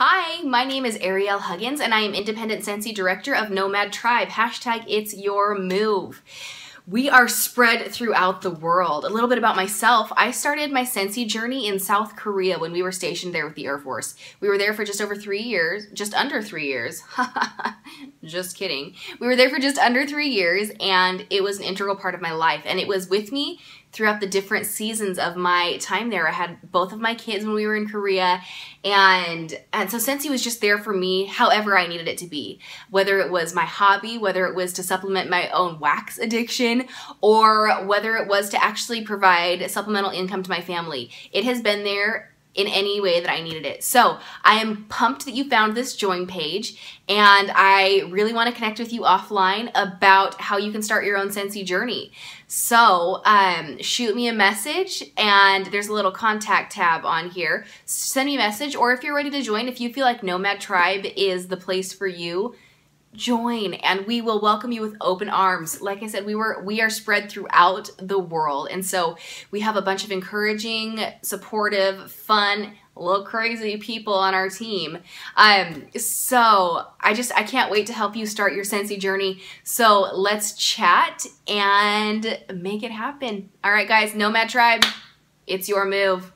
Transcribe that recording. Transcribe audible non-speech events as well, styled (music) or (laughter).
Hi, my name is Arielle Huggins and I am Independent Scentsy Director of Nomad Tribe. Hashtag it's your move. We are spread throughout the world. A little bit about myself. I started my Scentsy journey in South Korea when we were stationed there with the Air Force. We were there for just over three years, just under three years. (laughs) just kidding. We were there for just under three years and it was an integral part of my life. And it was with me throughout the different seasons of my time there. I had both of my kids when we were in Korea and and so Scentsy was just there for me however I needed it to be. Whether it was my hobby, whether it was to supplement my own wax addiction, or whether it was to actually provide supplemental income to my family. It has been there in any way that I needed it. So I am pumped that you found this join page and I really want to connect with you offline about how you can start your own Scentsy journey. So um, shoot me a message and there's a little contact tab on here. Send me a message or if you're ready to join, if you feel like Nomad Tribe is the place for you, join and we will welcome you with open arms. Like i said we were we are spread throughout the world. And so we have a bunch of encouraging supportive fun little crazy people on our team. Um so i just i can't wait to help you start your scentsy journey. So let's chat and make it happen. All right guys nomad tribe it's your move